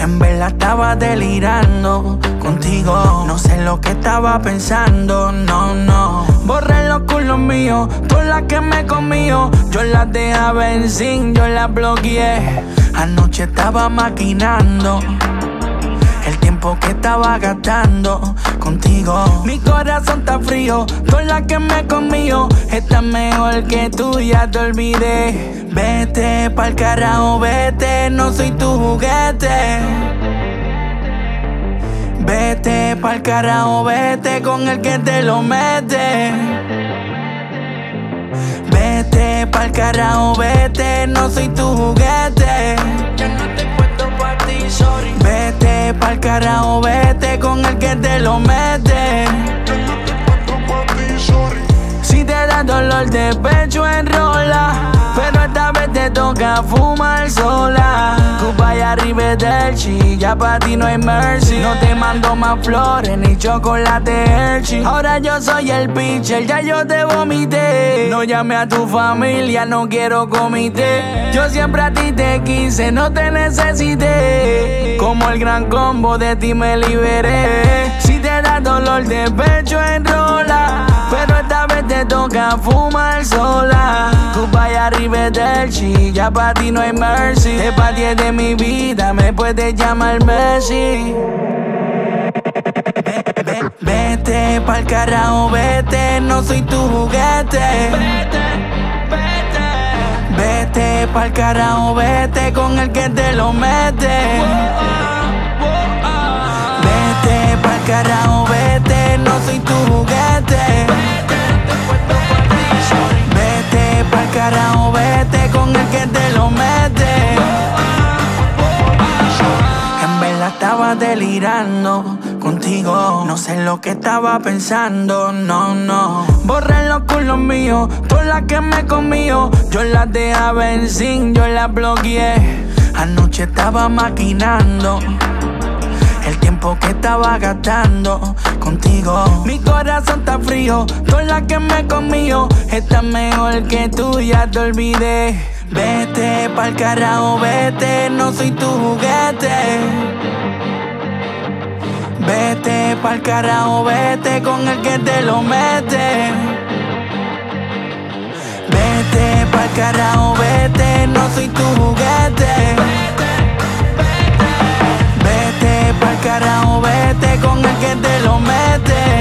estaba delirando contigo. No sé lo que estaba pensando, no, no. Borré los culos míos, todas las que me comío. Yo las dejaba en sin, yo las bloqueé. Anoche estaba maquinando el tiempo que estaba gastando contigo. Mi corazón está frío, todas las que me comío. Está mejor que tú, ya te olvidé. Vete pa'l carajo, vete, no soy tu juguete. Vete pa'l carajo, vete con el que te lo mete. Vete pa'l carajo, vete, no soy tu juguete. No te cuento pa' ti, sorry. Vete pa'l carajo, vete con el que te lo mete. Si te da dolor de pecho, enrola. Te toca fumar sola. Cuba y arriba del chi, ya pa' ti no hay mercy. No te mando más flores ni chocolate Hershey. Ahora yo soy el pitcher, ya yo te vomité. No llame a tu familia, no quiero comité. Yo siempre a ti te quise, no te necesité. Como el gran combo de ti me liberé. Si te da dolor de pecho, enrola. Vez te toca fumar sola. Cuba y arriba del chi, ya pa' ti no hay mercy. Te pateé de mi vida, me puedes llamar Messi. Ve- ve- Vete pa'l carajo, vete, no soy tu juguete. Vete, vete. Vete pa'l carajo, vete con el que te lo mete. Vete pa'l carajo, estaba delirando contigo. No sé lo que estaba pensando, no, no. Borré los culos míos, todas las que me comío. Yo las dejaba en sin, yo las bloqueé. Anoche estaba maquinando. El tiempo que estaba gastando contigo. Mi corazón está frío, todas las que me comío. Está mejor que tú, ya te olvidé. Vete pa'l carajo, vete, no soy tu juguete. Vete pa'l carajo, vete con el que te lo mete. Vete pa'l carajo, vete, no soy tu juguete. Vete pa'l carajo, vete con el que te lo mete.